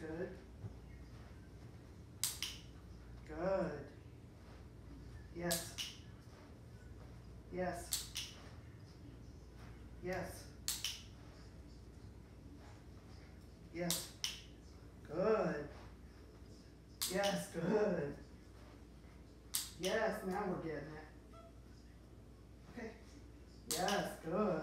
good. Good. Yes. Yes. Yes. Yes. Good. Yes, good. Yes, now we're getting it. Okay. Yes, good.